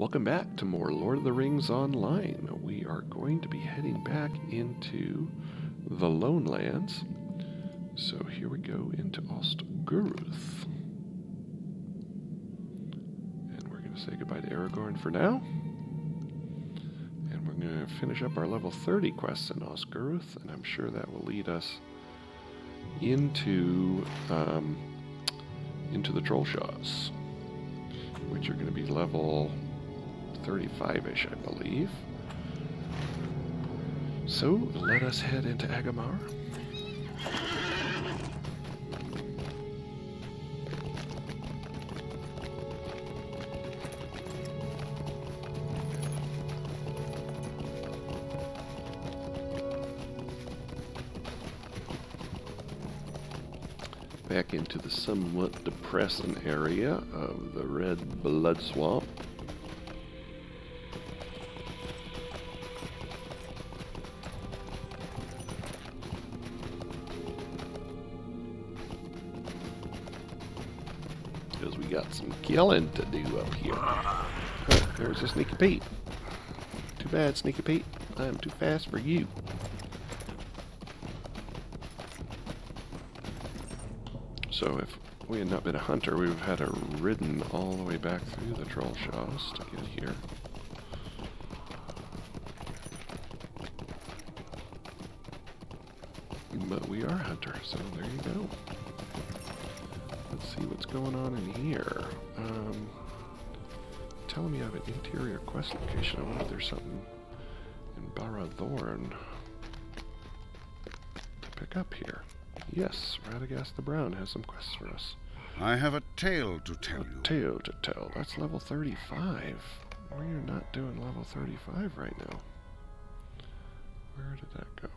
Welcome back to more Lord of the Rings Online. We are going to be heading back into the Lone Lands. So here we go into Ostguruth. And we're going to say goodbye to Aragorn for now. And we're going to finish up our level 30 quests in Ostguruth, and I'm sure that will lead us into um, into the Trollshaws, which are going to be level 35-ish, I believe. So let us head into Agamaur. Back into the somewhat depressing area of the Red Blood Swamp. Killing to do up here. Oh, there's a Sneaky Pete. Too bad, Sneaky Pete. I'm too fast for you. So if we had not been a hunter, we would have had to ridden all the way back through the troll Trollshaws to get here. But we are hunter, so there you go. Let's see what's going on in here. Interior quest location. I wonder if there's something in Barad-dûrn to pick up here. Yes, Radagast the Brown has some quests for us. I have a tale to tell A you. tale to tell. That's level 35. We're not doing level 35 right now. Where did that go?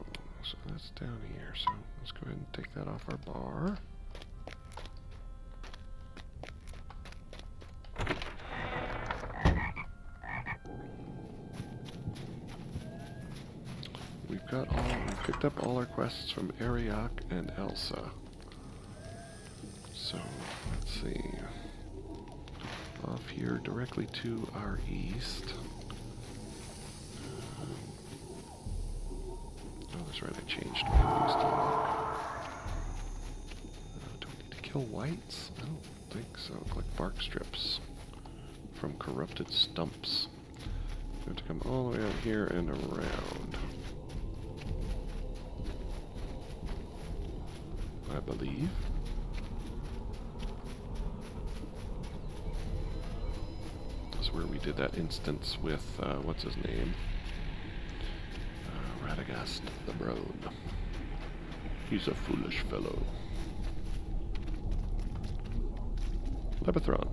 So that's down here. So let's go ahead and take that off our bar. We've got all we've picked up all our quests from Ariok and Elsa. So let's see. Off here directly to our east. Oh, that's right, I changed to. Uh, do we need to kill wights? I don't think so. Collect bark strips from corrupted stumps. We have to come all the way out here and around. I believe. That's where we did that instance with, uh, what's his name? Uh, Radagast the Brown. He's a foolish fellow. Lebethron.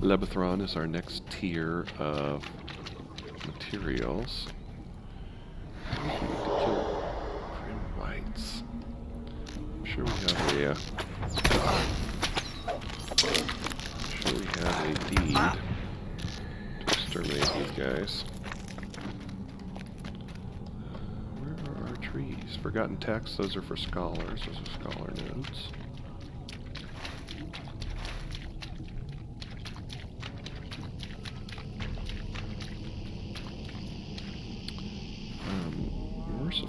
Lebethron is our next tier of materials. Grim Wights. I'm sure we have a. Uh, I'm sure we have a deed to exterminate these guys. Uh, where are our trees? Forgotten texts. Those are for scholars. Those are scholar notes.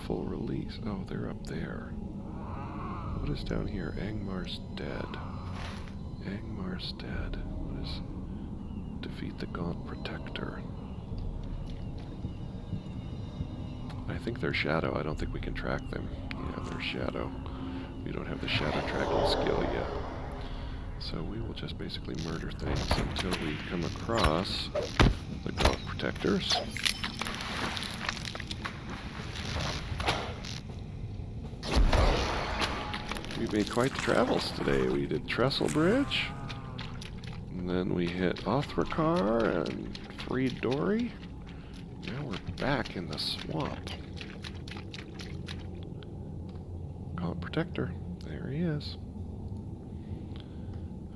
Merciful release. Oh, they're up there. What is down here? Angmar's dead. Angmar's dead. What is defeat the Gaunt Protector? I think they're shadow. I don't think we can track them. Yeah, they're shadow. We don't have the shadow tracking skill yet. So we will just basically murder things until we come across the Gaunt Protectors. We made quite the travels today. We did Trestle Bridge, and then we hit Othrakar and freed Dory. Now we're back in the swamp. Call it Protector. There he is.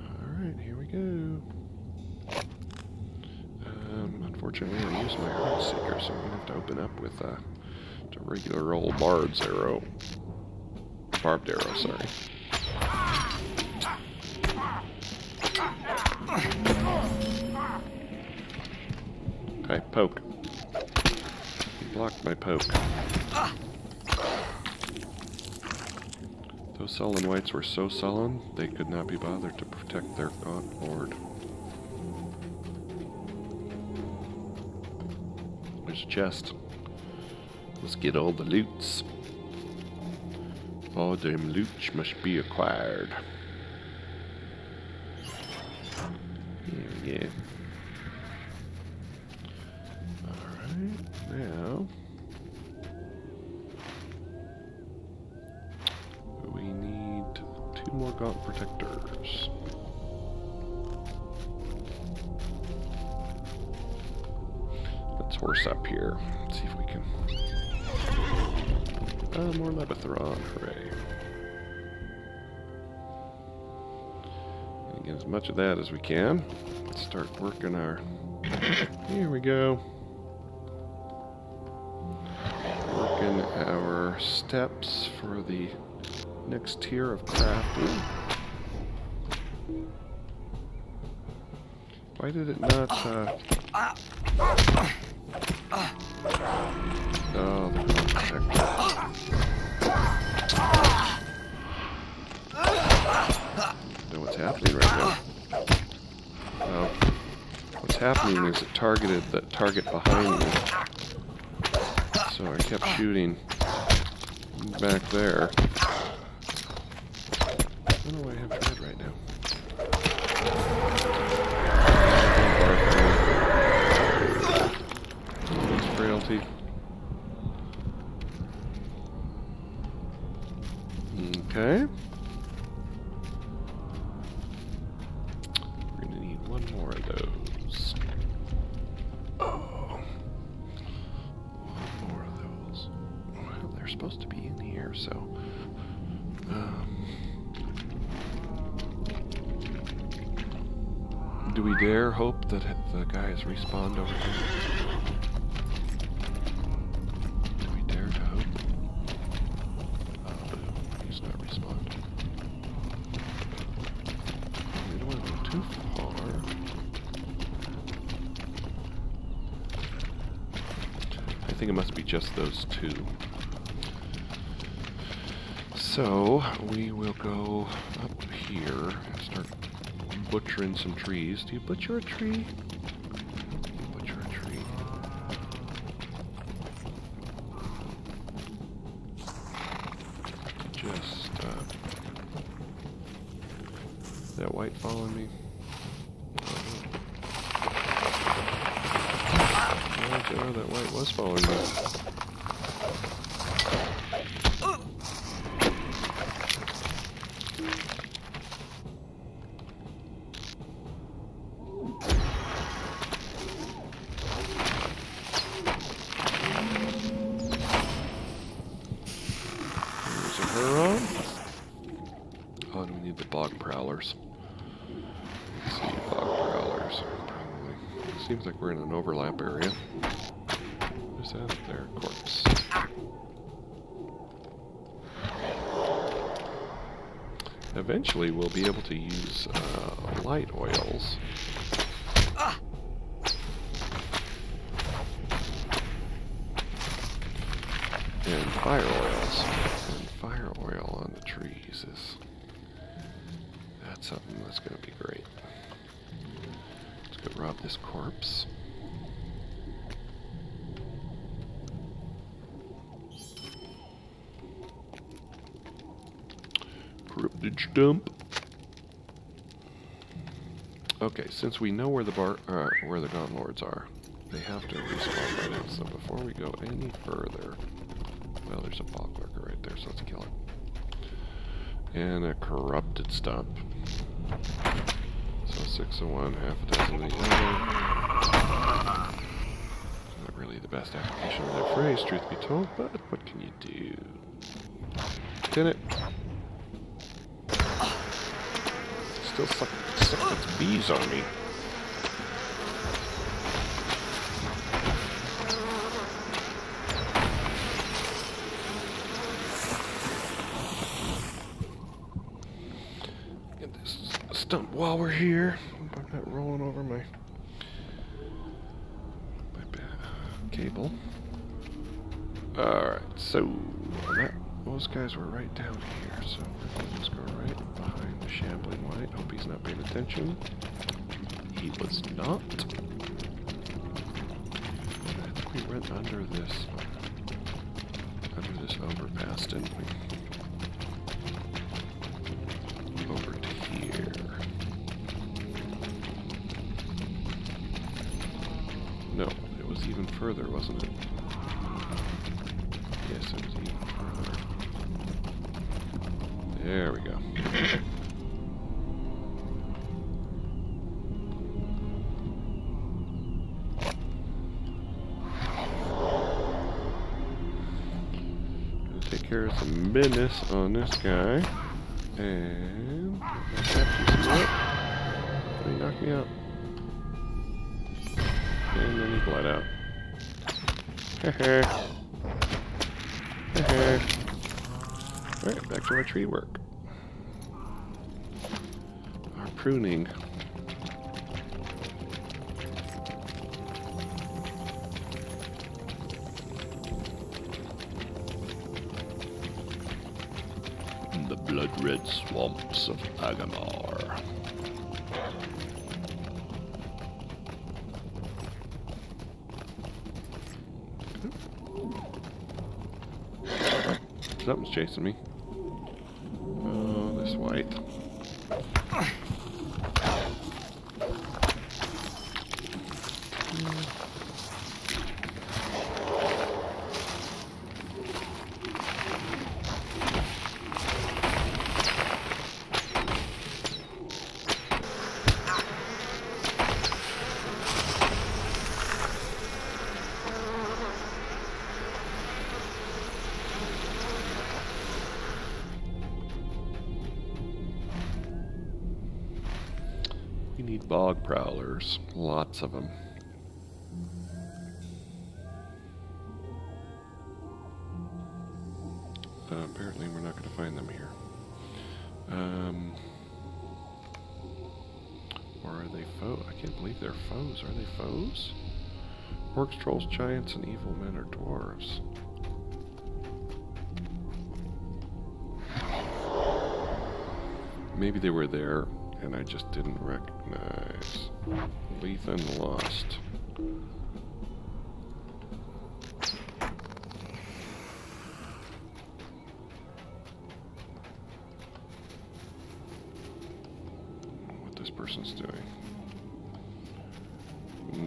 Alright, here we go. Um, unfortunately, I used my Heart Seeker, so I'm going to have to open up with a, a regular old Bard's arrow. Barbed arrow, sorry. Okay, poke. Blocked my poke. Those sullen wights were so sullen, they could not be bothered to protect their gaunt lord. There's a chest. Let's get all the loots. All them loots must be acquired. Yeah. Alright, now... We need two more gaunt protectors. Let's horse up here. Let's see if we can... Uh, more Lebethron, hooray. And get as much of that as we can. Let's start working our... Here we go. Working our steps for the next tier of crafting. Why did it not, uh... Oh, the happening right now. Well, what's happening is it targeted the target behind me. So I kept shooting back there. Know why I have dread right now. It's frailty. Okay. Guys respawned over here? Do we dare to hope? Boo. He's not respawned. We don't want to go too far. I think it must be just those two. So, we will go up here and start butchering some trees. Do you butcher a tree? You butcher a tree. Just, uh... That wight following me? Oh, oh, that wight was following me. There's a Huron. Oh, do we need the bog prowlers? See, bog prowlers. Probably. Seems like we're in an overlap area. Who's that there? Corpse. Eventually, we'll be able to use uh, light oils. And fire oils. And fire oil on the trees is... Something that's going to be great. Let's go rob this corpse. Cryptage dump. Okay, since we know where the bar, uh, where the Gaunt Lords are, they have to respawn by now. So before we go any further, well, there's a bog right there, so let's kill it. And a corrupted stump. So six of one, half a dozen of the other. Not really the best application of that phrase, truth be told, but what can you do? Did it? Still suck, suck its bees on me. stump while we're here. I'm not rolling over my my cable. All right, so that those guys were right down here, so we're gonna just go right behind the shambling wight. Hope he's not paying attention. He was not. I think we went under this under this overpass, didn't we? Wasn't it? Yes, it was even. There we go. Take care of some business on this guy. And what? Me out. And then he bled out. Alright, back to our tree work. Our pruning. In the blood-red swamps of Agamaur. Something's chasing me. Need bog prowlers. Lots of them. Uh, apparently we're not going to find them here. Um, or are they foes? I can't believe they're foes. Are they foes? Orcs, trolls, giants, and evil men are dwarves. Maybe they were there and I just didn't recognize. Lethan lost. What this person's doing.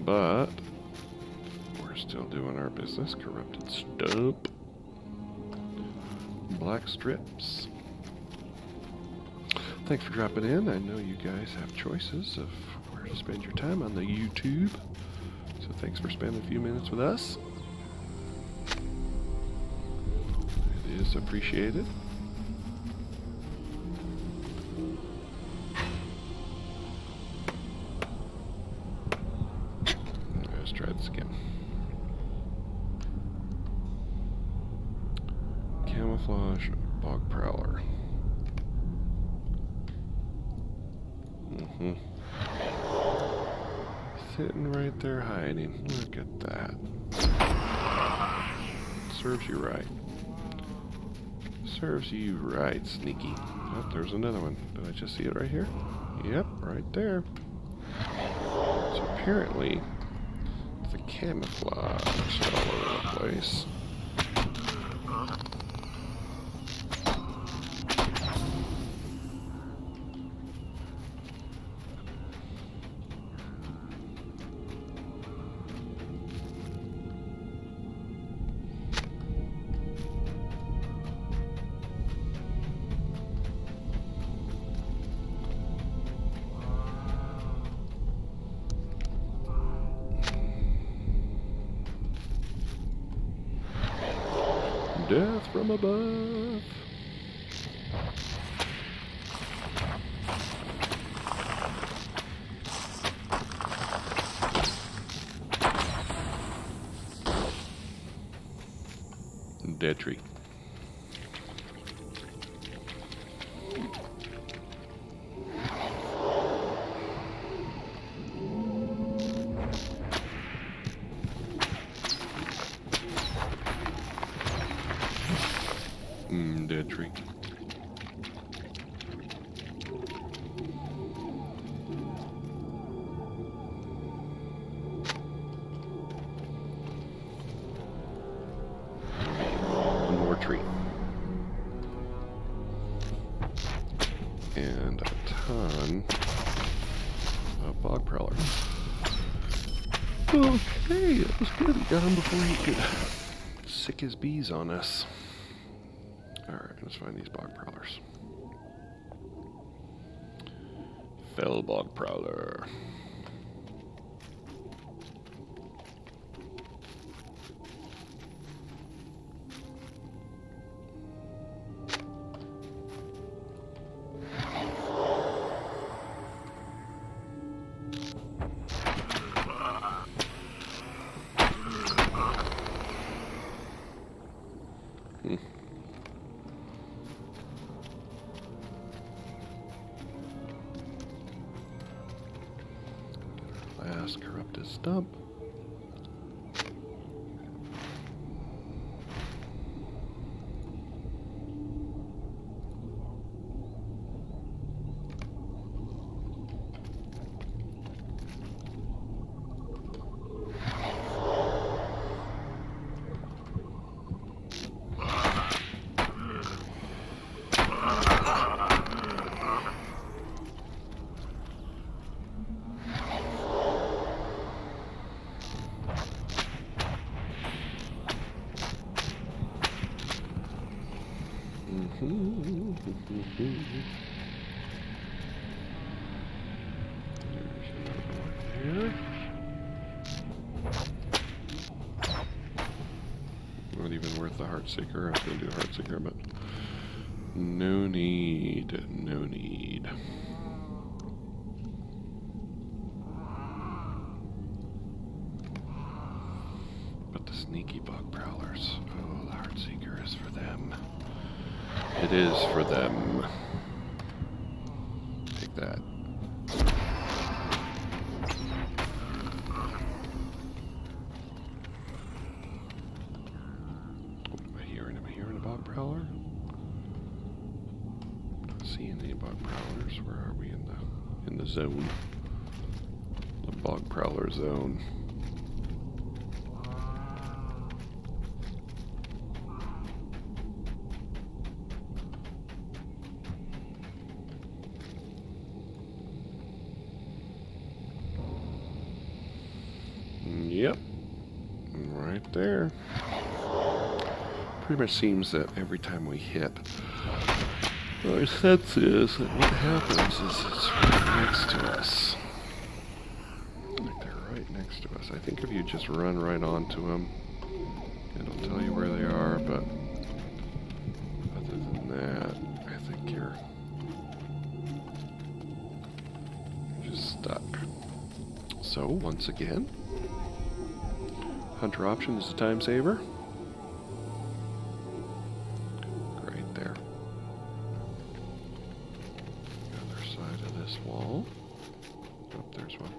But we're still doing our business. Corrupted stump. Black strips. Thanks for dropping in. I know you guys have choices of where to spend your time on the YouTube. So thanks for spending a few minutes with us. It is appreciated. Serves you right, sneaky. Oh, there's another one. Did I just see it right here? Yep, right there. So apparently, the camouflage all over the place. Got him before he could sick his bees on us. Alright, let's find these bog prowlers. Fell bog prowler. Corrupted Not even worth the Heartseeker. I was going to do Heartseeker, but no need. No need. But the sneaky bug prowlers. Oh, the Heartseeker is for them. It is for them. Take that. Oh, am I hearing? Am I hearing a bog prowler? Not seeing any bog prowlers. Where are we in the in the zone? The bog prowler zone. Yep. Right there. Pretty much seems that every time we hit our senses, that what happens is it's right next to us. Like they're right next to us. I think if you just run right onto them, it'll tell you where they are, but other than that, I think you're just stuck. So, once again, Hunter option is a time saver. This wall. Oh, there's one.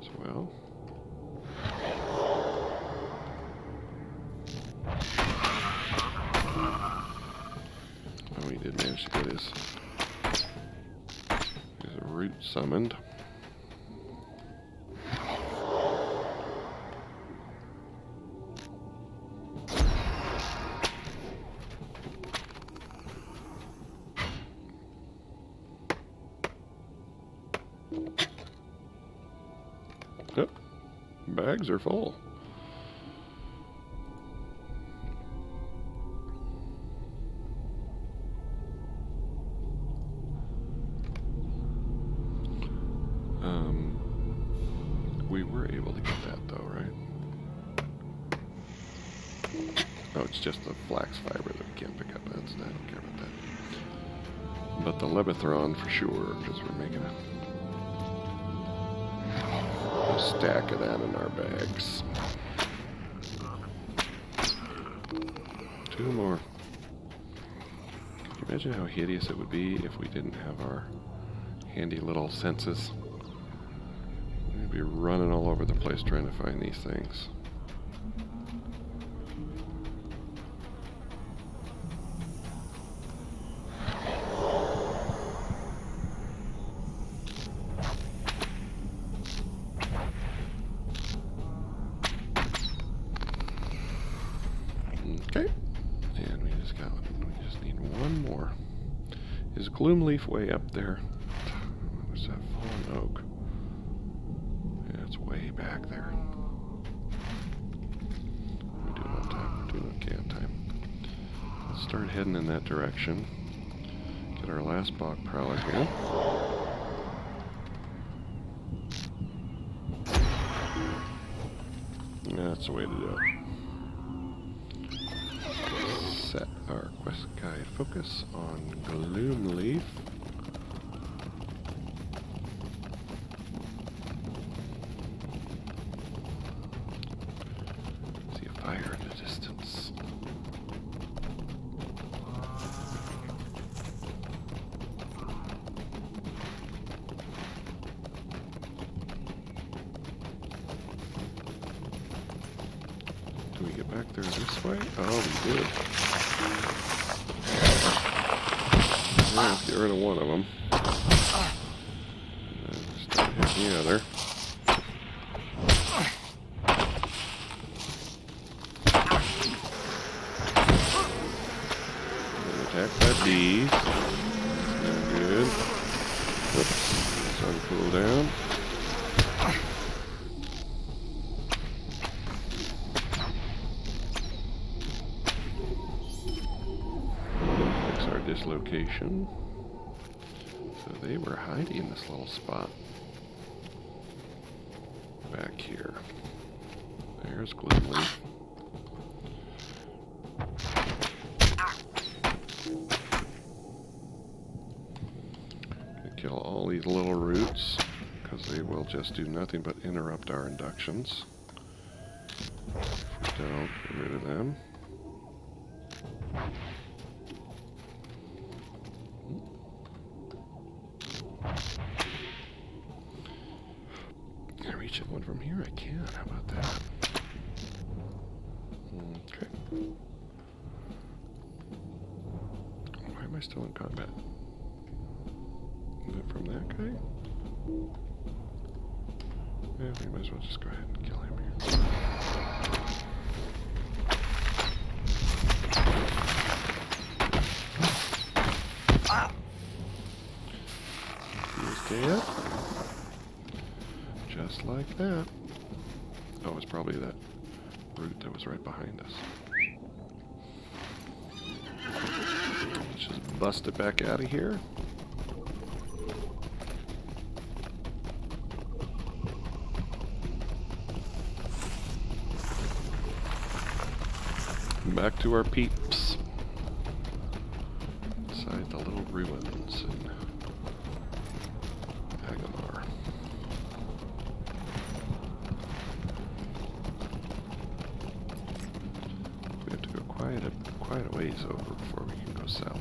As well. Oh, he did manage to get his, his root summoned. Bags are full. Um, we were able to get that though, right? Oh, it's just the flax fiber that we can't pick up. That's I don't care about that. But the Lebethron for sure, because we're making a stack of that in our bags. Two more. Can you imagine how hideous it would be if we didn't have our handy little senses? We'd be running all over the place trying to find these things. just got. We just need one more. Is Gloomleaf way there? There's that fallen oak. Yeah, it's way back there. We're doing on time. We're doing okay on time. Let's start heading in that direction. Get our last bog prowler here. That's the way to do it. Set our quest guide focus on Gloomleaf. See a fire in the distance. Do we get back there this way? Oh, we did. Yeah, let's get rid of one of them. And then start hitting the other. And bees. Not good. Oops. To cool down. Fix our dislocation. So they were hiding in this little spot. Back here. There's Gloomleaf. Gonna kill all these little roots, because just do nothing but interrupt our inductions. If we don't get rid of them. Can I reach that one from here? I can. How about that? Okay. Why am I still in combat? Is it from that guy? Yeah, we might as well just go ahead and kill him here. Just like that. Oh, it's probably that root that was right behind us. Let's just bust it back out of here. Back to our peeps. Inside the little ruins in Agamaur. We have to go quite a quite a ways over before we can go south.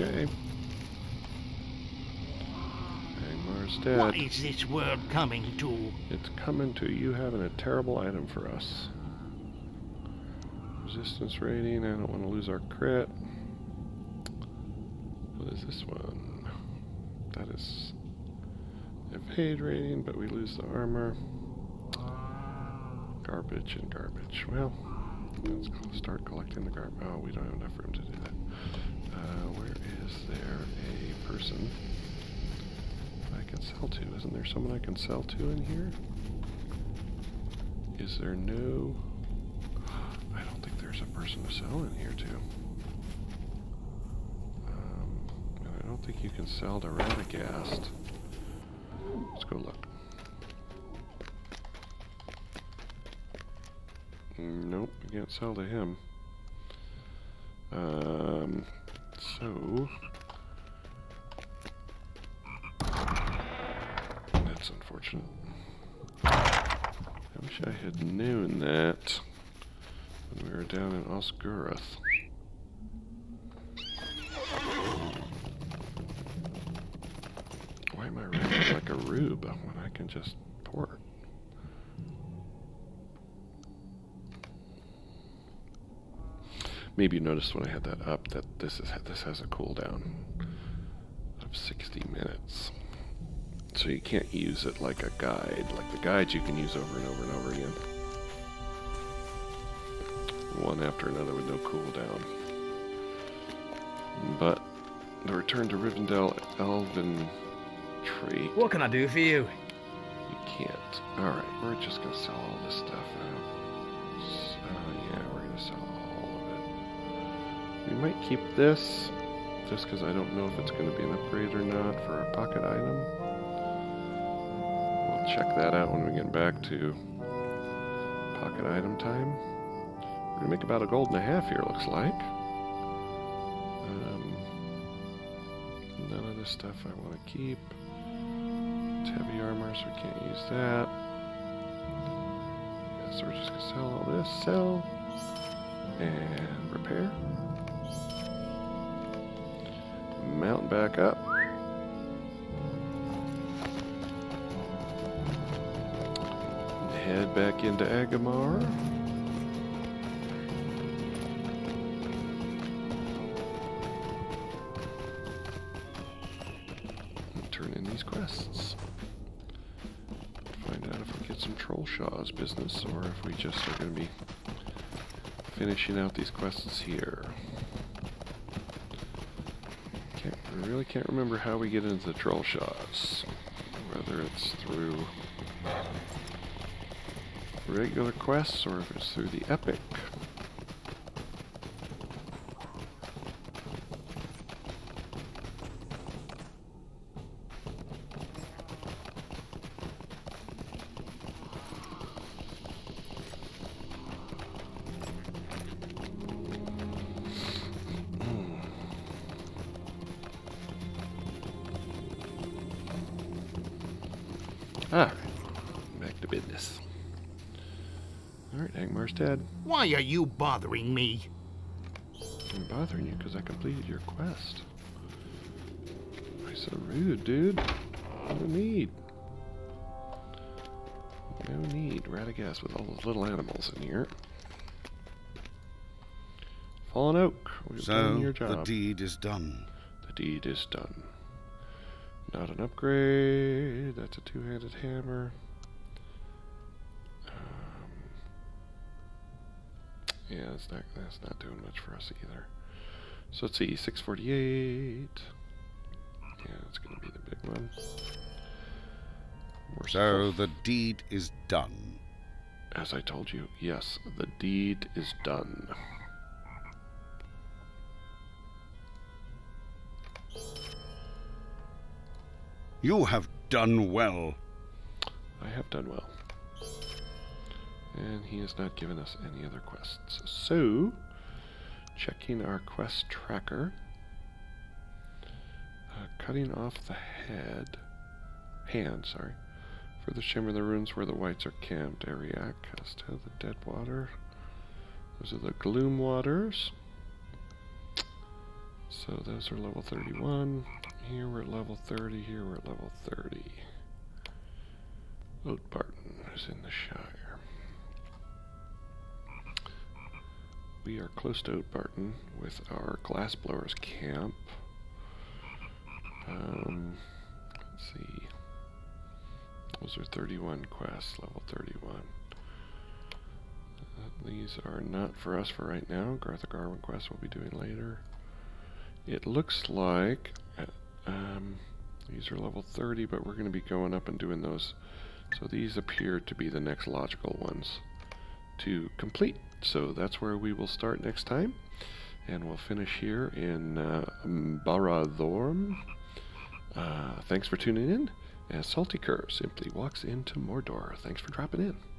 Okay. Dead. What is this world coming to? It's coming to you having a terrible item for us. Resistance rating, I don't want to lose our crit. What is this one? That is evade rating, but we lose the armor. Garbage and garbage. Well, let's start collecting the garbage. Oh, we don't have enough room to do that. Uh, where is there a person can sell to? Isn't there someone I can sell to in here? Is there no... I don't think there's a person to sell in here to. Um, I don't think you can sell to Radagast. Let's go look. Nope, you can't sell to him. Um, so... That's unfortunate. I wish I had known that when we were down in Osgurath. Why am I running like a rube when I can just port? Maybe you noticed when I had that up that this is this has a cooldown of 60 minutes. So you can't use it like a guide. Like the guides you can use over and over and over again. One after another with no cooldown. But the return to Rivendell Elven tree. What can I do for you? You can't. Alright, we're just gonna sell all this stuff now. So, uh, yeah, we're gonna sell all of it. We might keep this, just because I don't know if it's gonna be an upgrade or not for our pocket item. We'll check that out when we get back to pocket item time. Gonna make about a gold and a half here, looks like. Um, none of this stuff I want to keep. It's heavy armor, so we can't use that. Yeah, so we're just gonna sell all this. Sell. And repair. Mount back up. Head back into Agamaur. Business or if we just are going to be finishing out these quests here. Can't, I really can't remember how we get into the Troll Shaws. Whether it's through regular quests or if it's through the Epic. Why are you bothering me? I'm bothering you because I completed your quest. Why so rude, dude? No need. No need. Radagast with all those little animals in here. Fallen Oak, we've So done your the deed is done. The deed is done. Not an upgrade. That's a two-handed hammer. Yeah, that's not that's not doing much for us either. So let's see, 648. Yeah, that's gonna be the big one. More So stuff. the deed is done. as I told you, yes, the deed is done. You have done well. I have done well. And he has not given us any other quests. So, checking our quest tracker. Uh, cutting off the head. Hand, sorry. For the shimmer the runes where the wights are camped. Ariak, Casta, the dead water. Those are the gloom waters. So those are level 31. Here we're at level 30. Here we're at level 30. Oatbarton is in the Shire. We are close to Oatbarton with our Glassblowers camp. Um, let's see. Those are 31 quests, level 31. Uh, these are not for us for right now. Garth Agarwen quest we'll be doing later. It looks like uh, um, these are level 30, but we're going to be going up and doing those. So these appear to be the next logical ones to complete. So that's where we will start next time. And we'll finish here in uh. Uh, thanks for tuning in. As Salty Cur simply walks into Mordor. Thanks for dropping in.